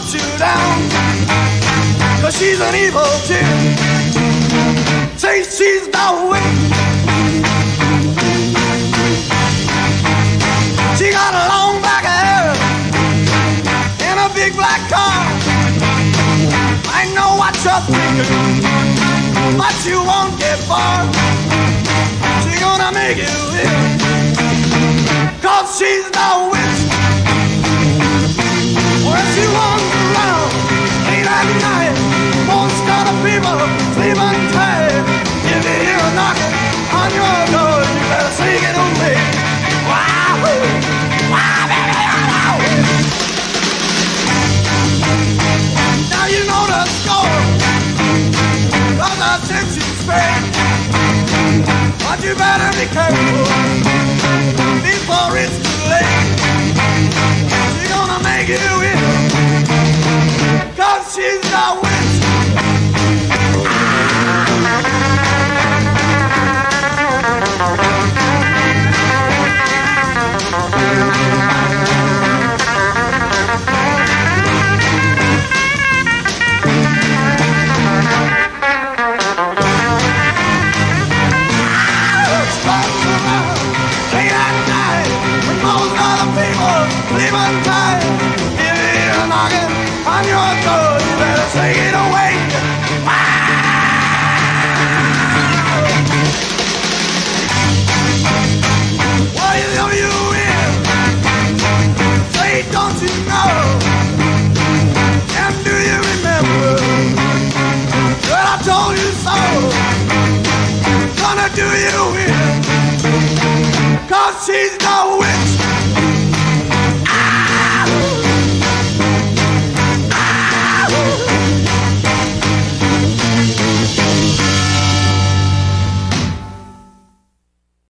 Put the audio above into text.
hunt you down. Cause she's an evil chick. Say she's the witch. She got a long black hair and a big black car. I know what you're thinking, but you won't get far. She's gonna make you ill, cause she's the attention's paid. But you better be careful before it's too late. She's gonna make you ill, cause she's the a your you better take it away. You in? Say, don't you know? And do you remember I told you so? Gonna do you she's the witch.